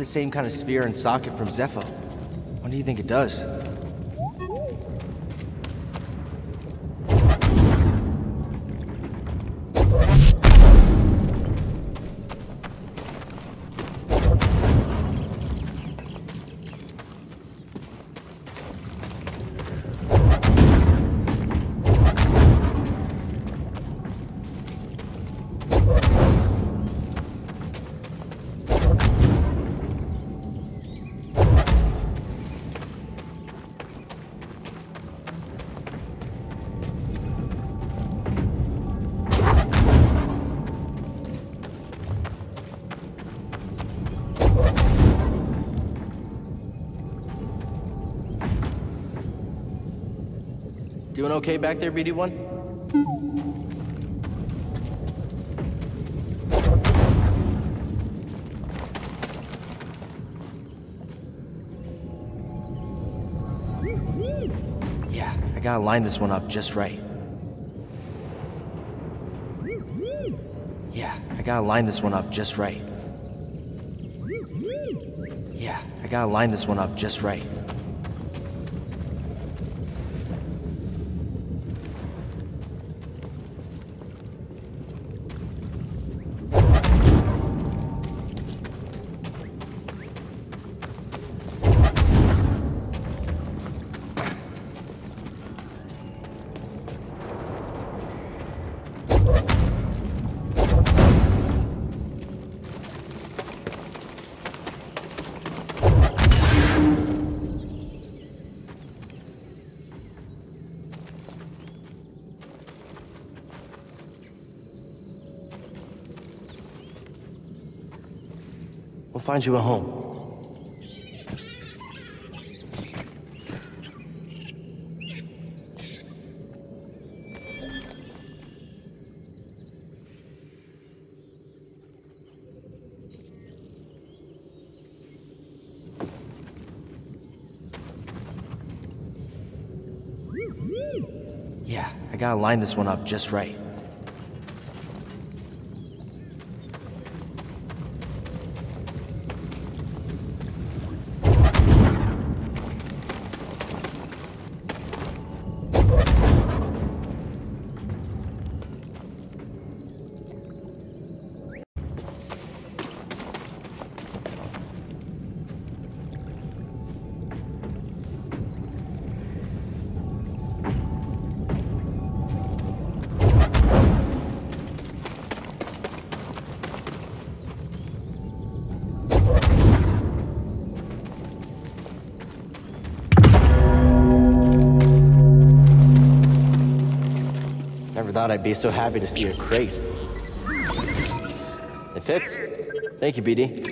the same kind of sphere and socket from Zeffo. What do you think it does? Doing okay back there, BD1? Yeah, I gotta line this one up just right. Yeah, I gotta line this one up just right. Yeah, I gotta line this one up just right. Find you a home. Yeah, I gotta line this one up just right. Be so happy to see a crate. It fits. Thank you, BD.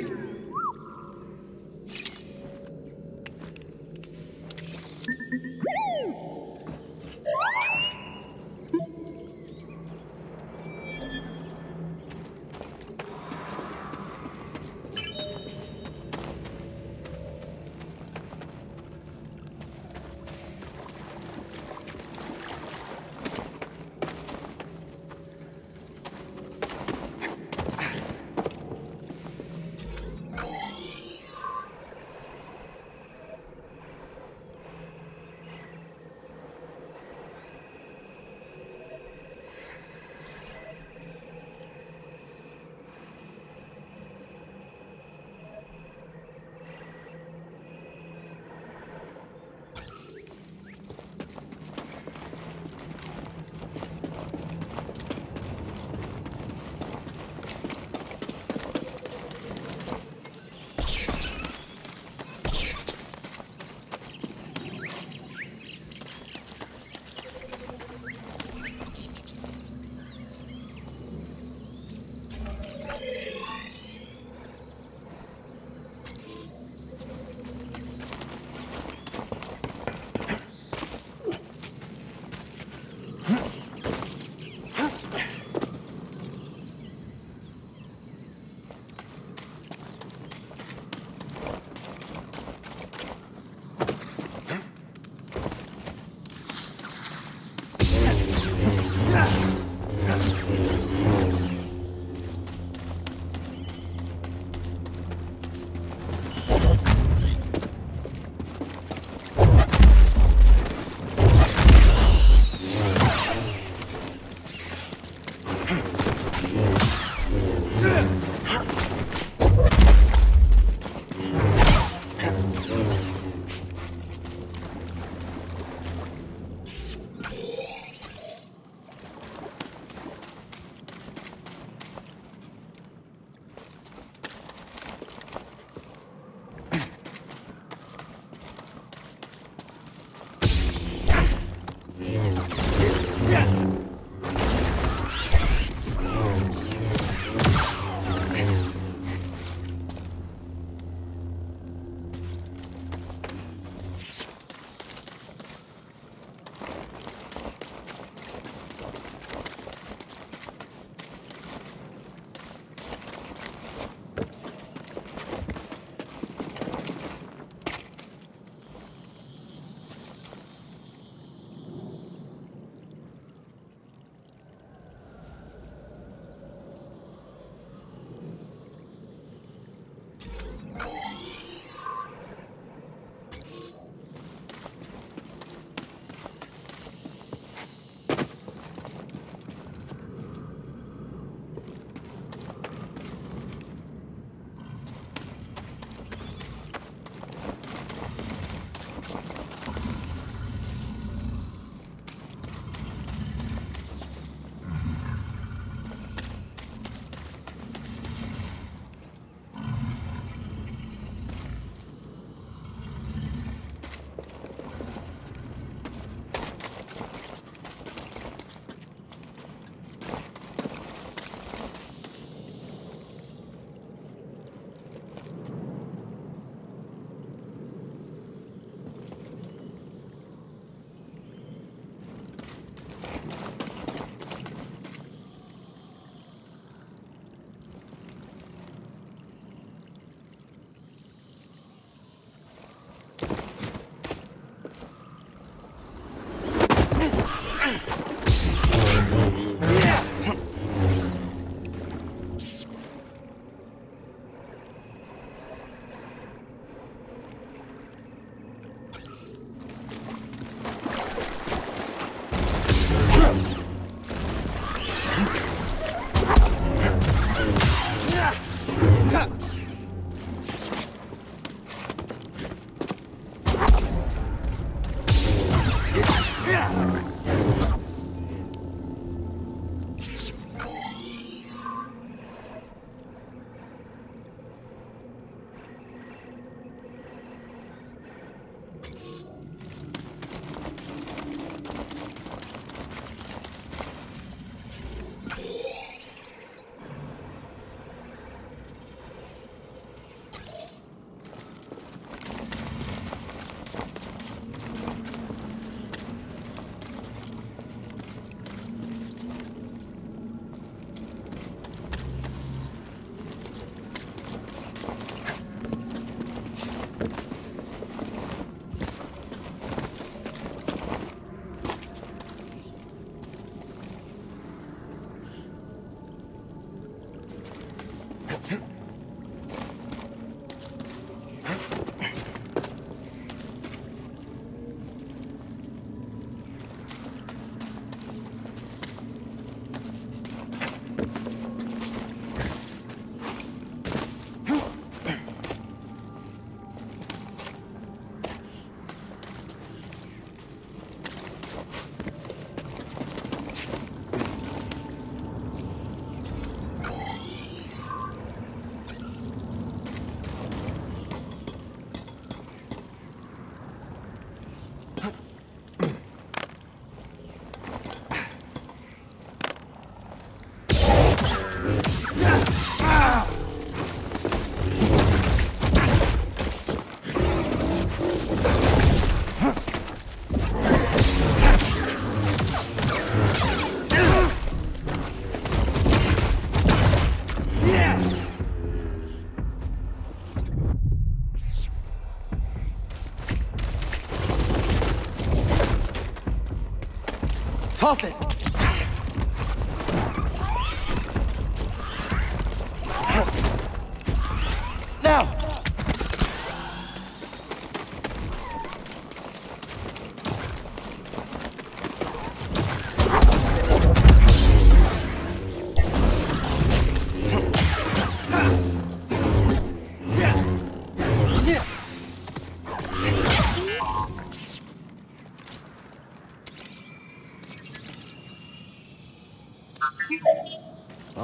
Toss it!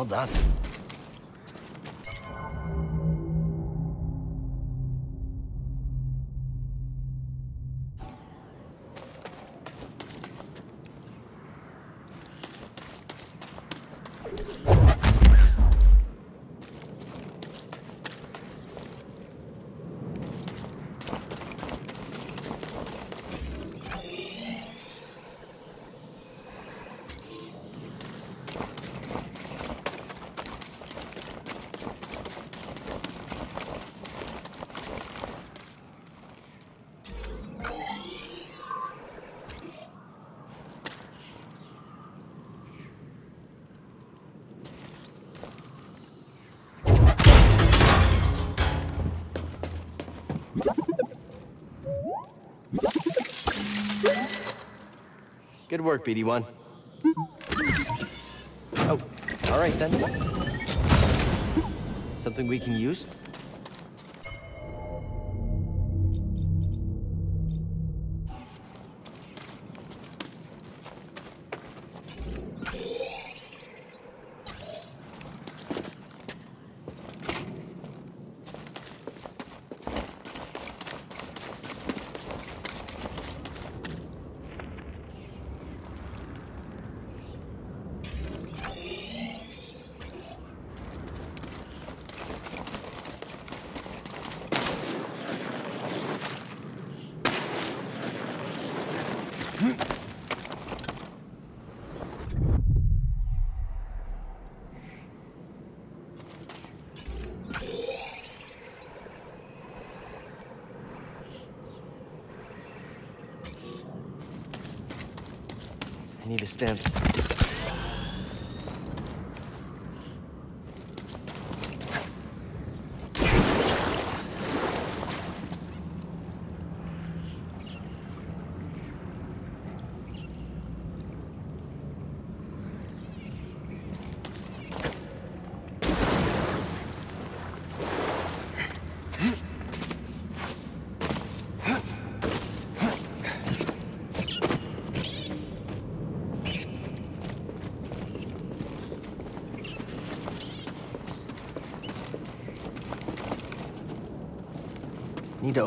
Well done. Work, BD1. Oh, all right then. Something we can use? I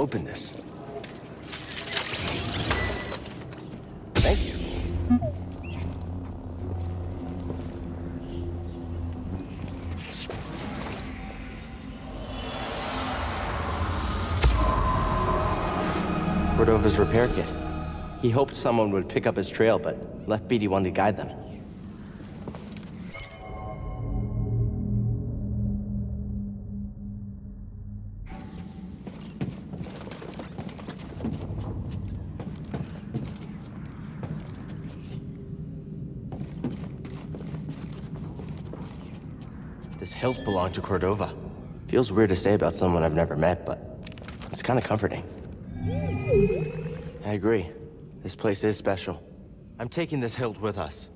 open this. Thank you. Cordova's repair kit. He hoped someone would pick up his trail, but left BD1 to guide them. This hilt belonged to Cordova. Feels weird to say about someone I've never met, but it's kind of comforting. I agree. This place is special. I'm taking this hilt with us.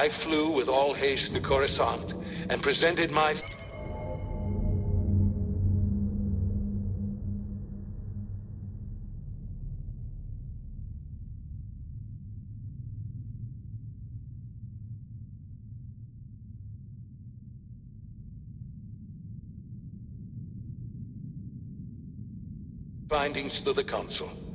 I flew with all haste to Coruscant and presented my... findings to the Council.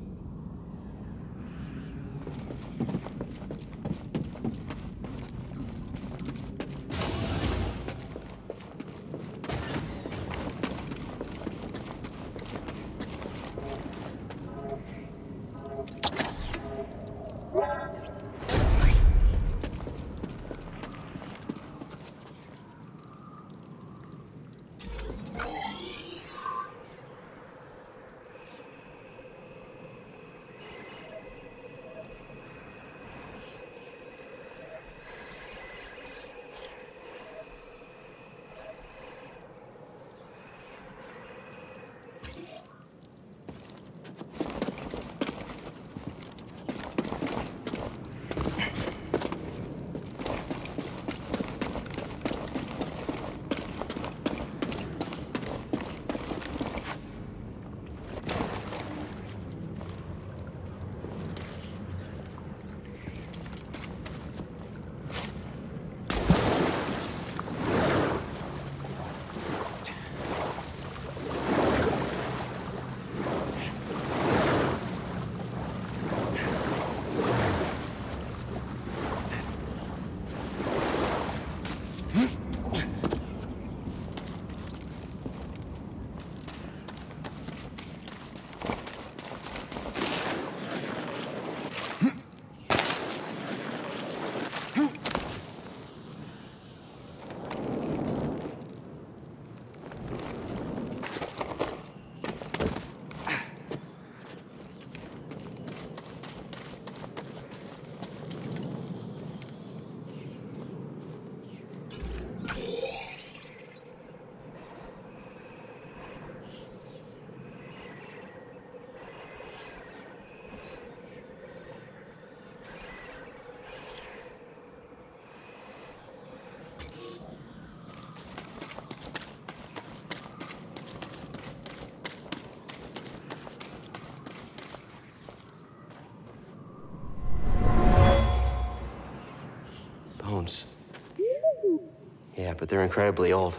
Yeah, but they're incredibly old.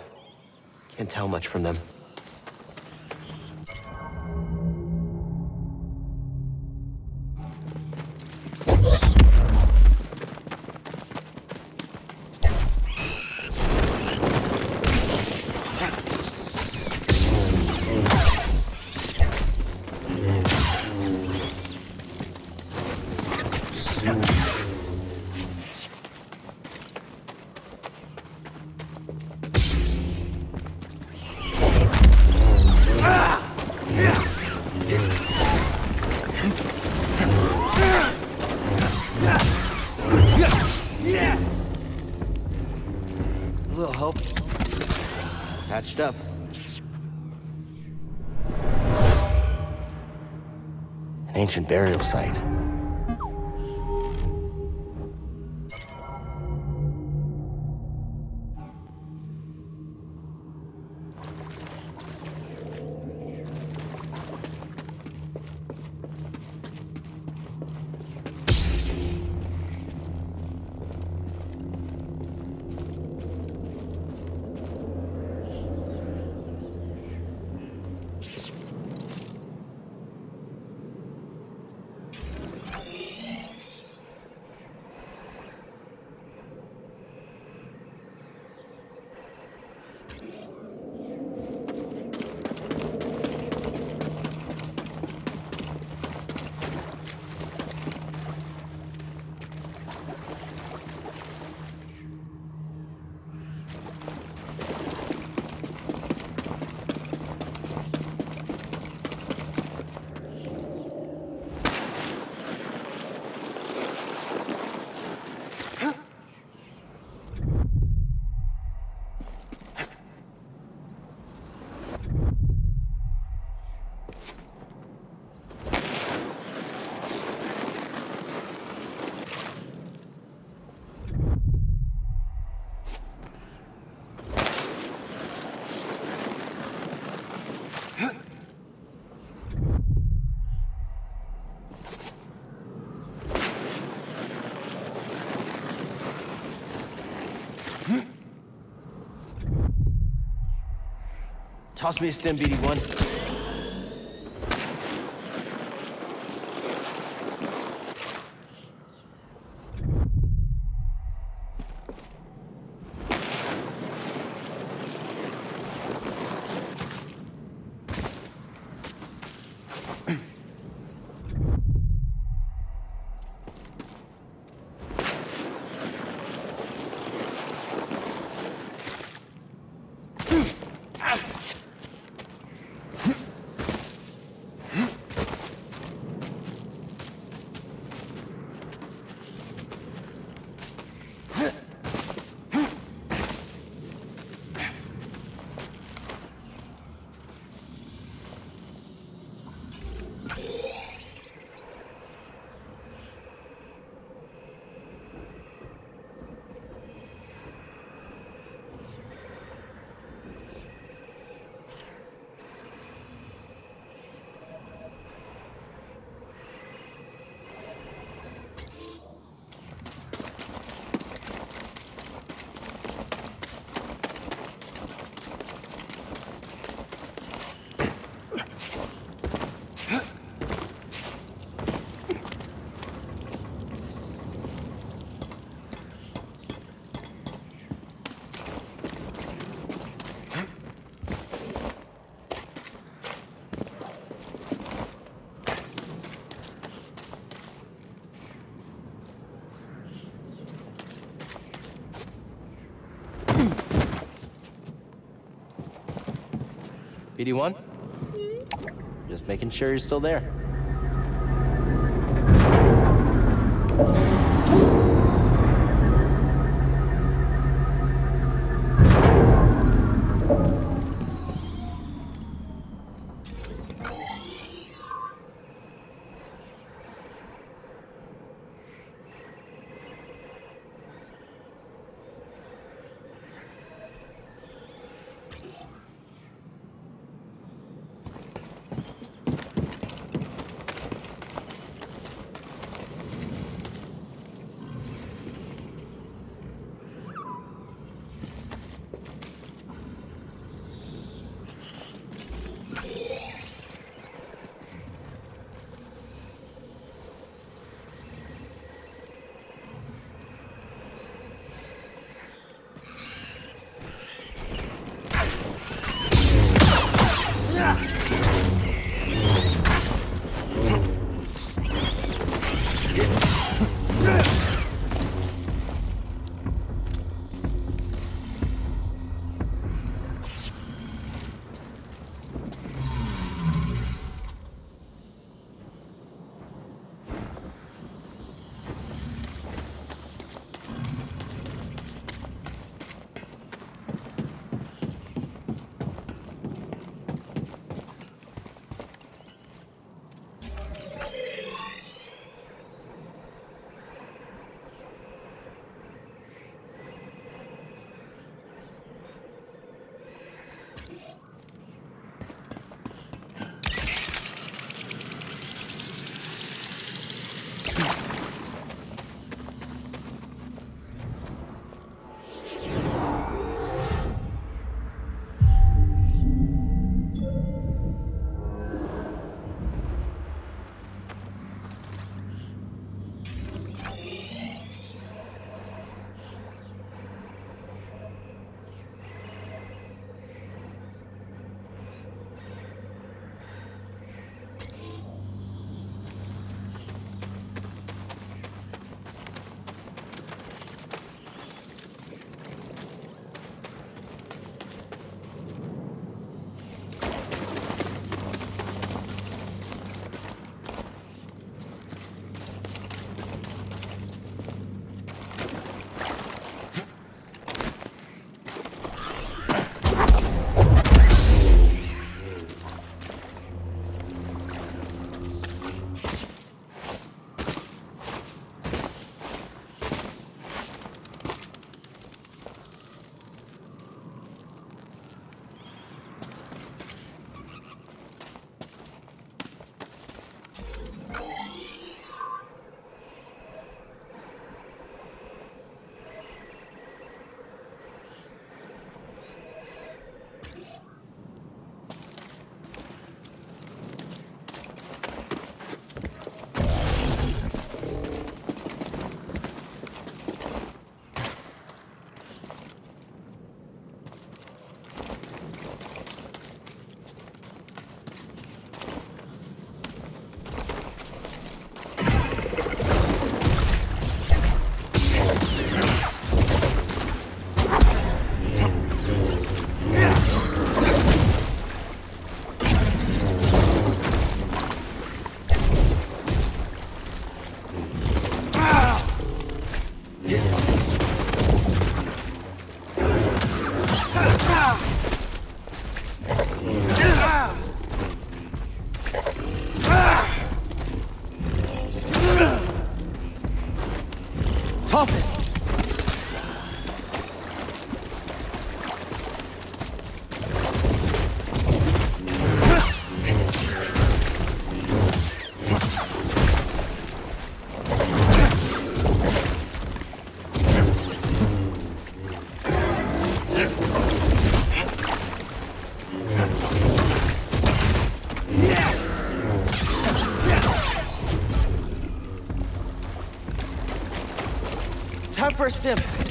Can't tell much from them. Ancient burial site. Toss me a stim, BD-1. BD-1? Just making sure you're still there. A stim.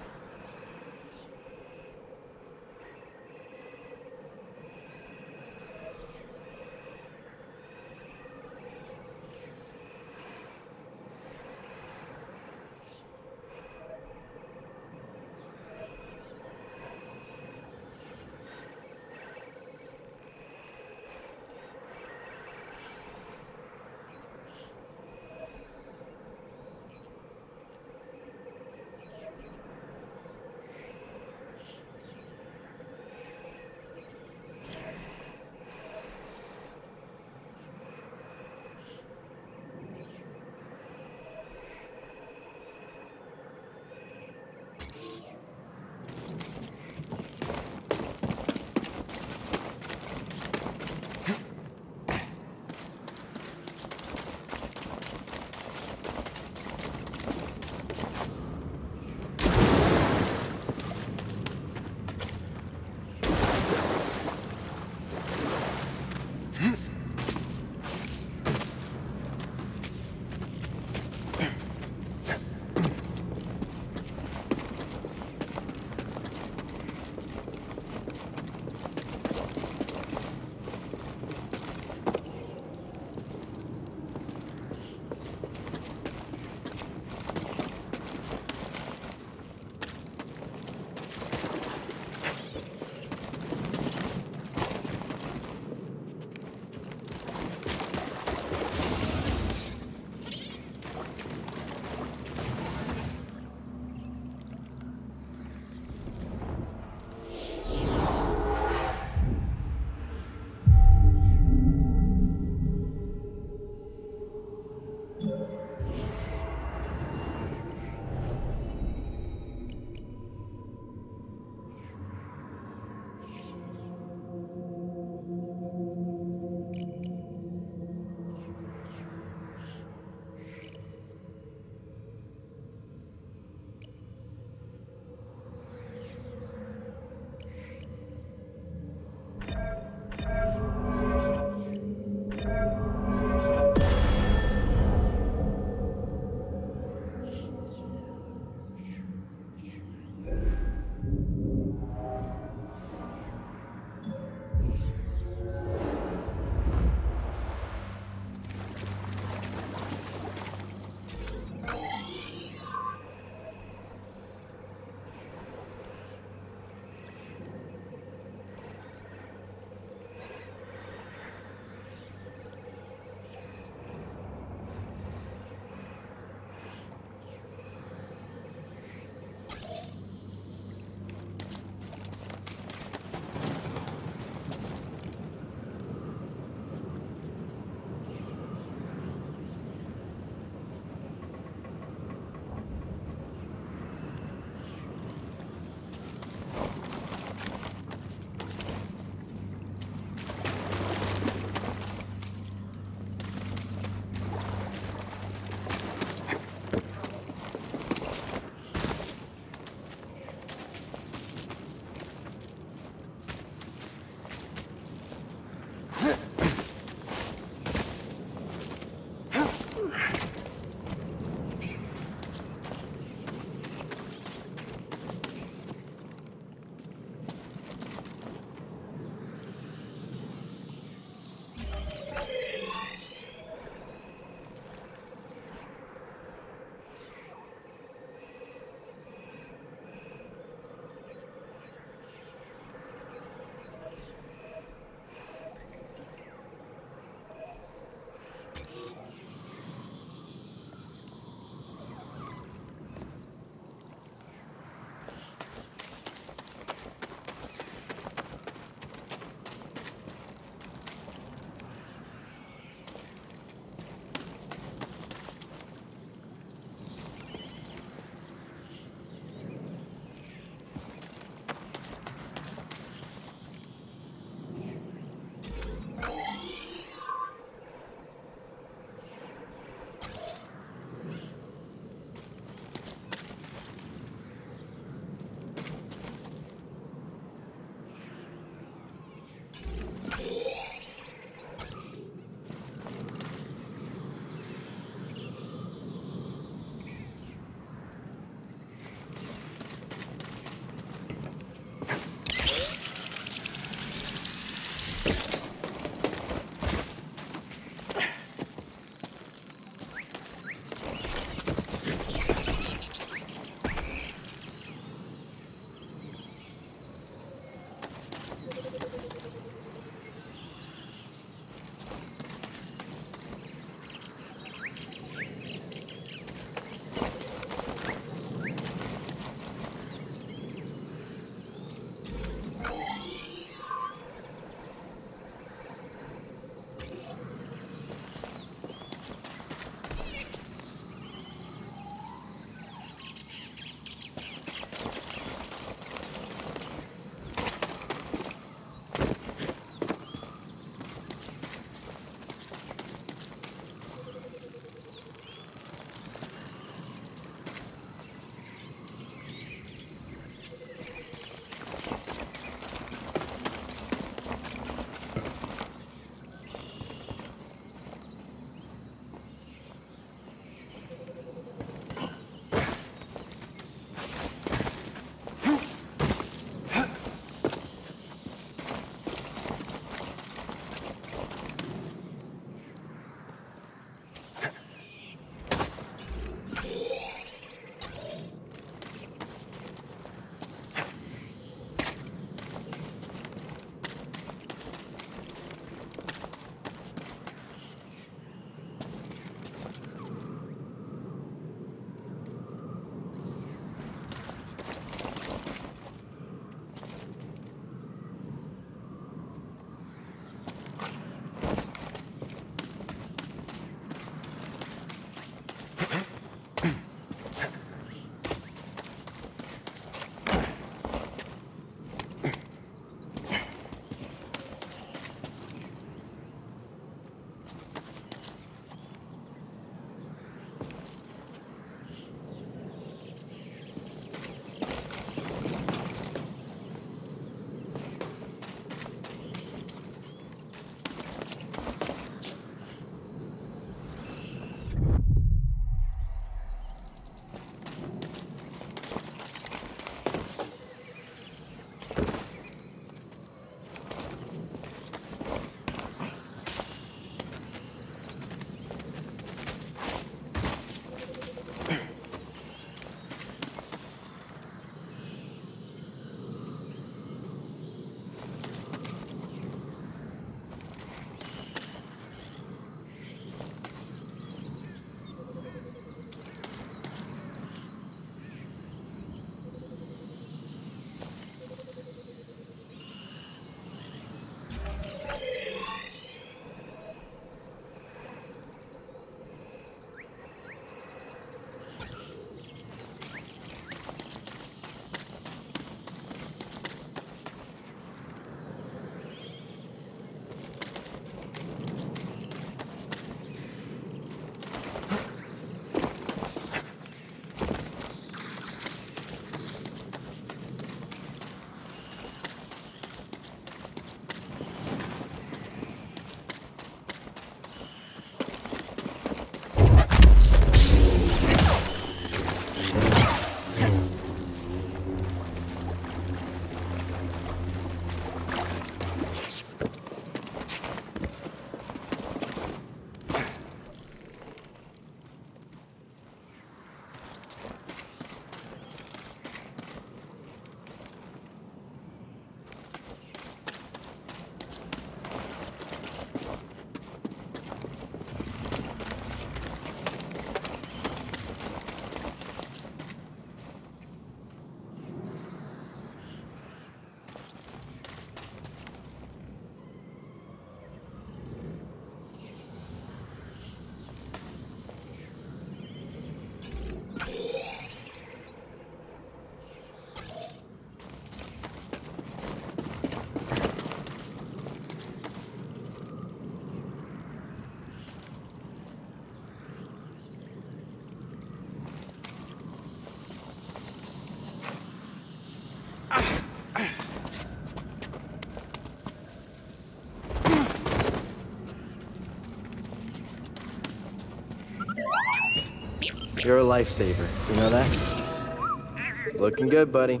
You're a lifesaver. You know that? Looking good, buddy.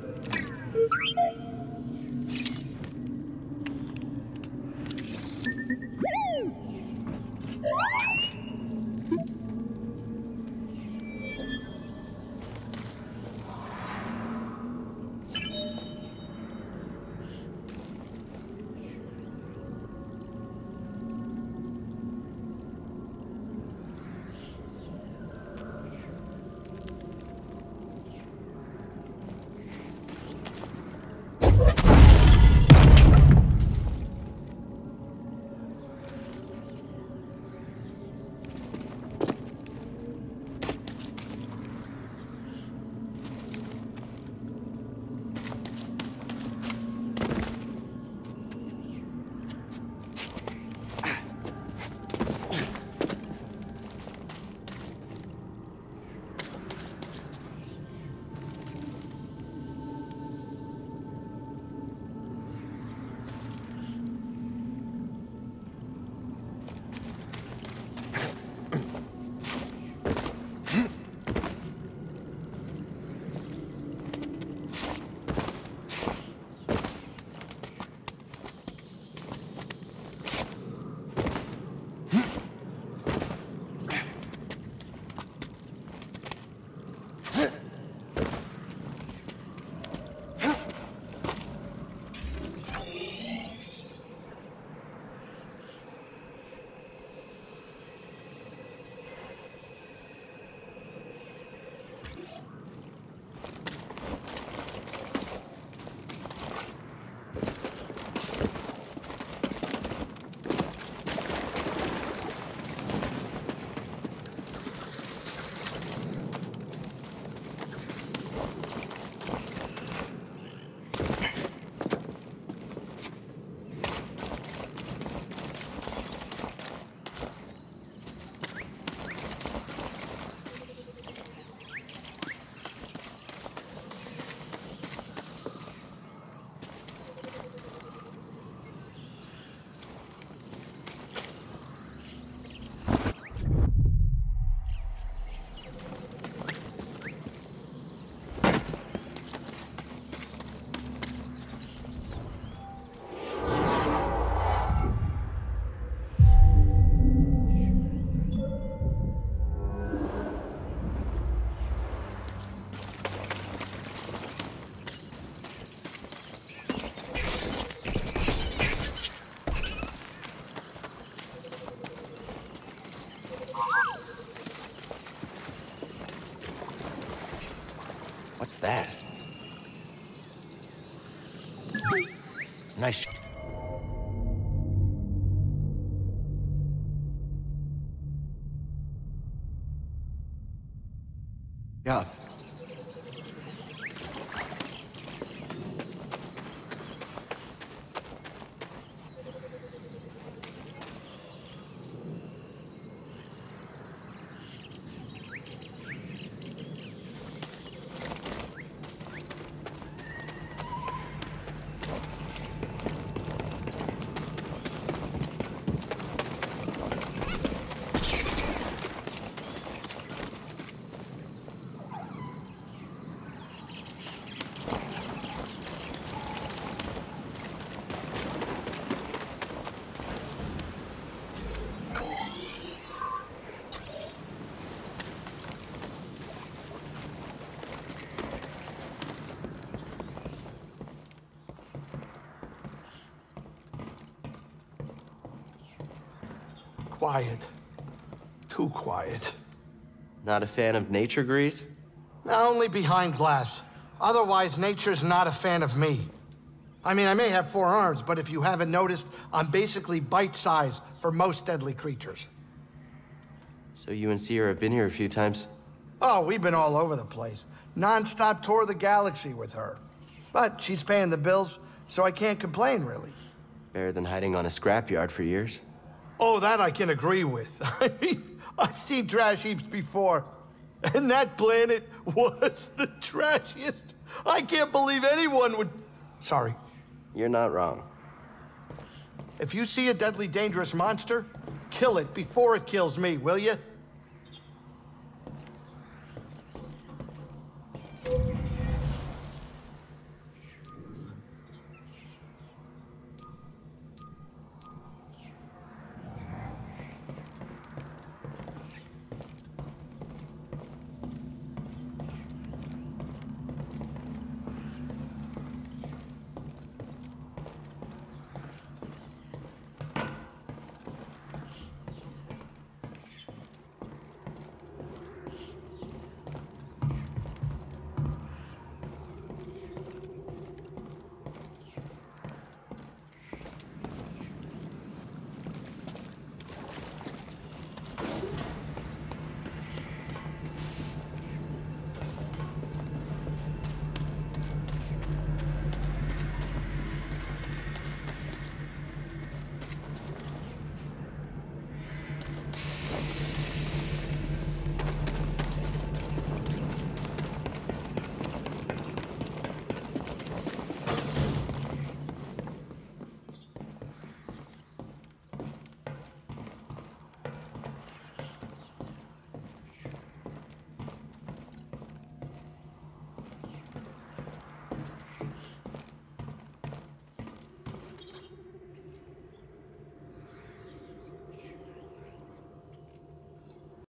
That? Nice. Yeah. Quiet. Too quiet. Not a fan of nature Greez? Not only behind glass. Otherwise, nature's not a fan of me. I mean, I may have four arms, but if you haven't noticed, I'm basically bite-sized for most deadly creatures. So you and Cere have been here a few times? Oh, we've been all over the place. Non-stop tour of the galaxy with her. But she's paying the bills, so I can't complain, really. Better than hiding on a scrapyard for years. Oh, that I can agree with. I mean, I've seen trash heaps before. And that planet was the trashiest. I can't believe anyone would... Sorry. You're not wrong. If you see a deadly dangerous monster, kill it before it kills me, will you?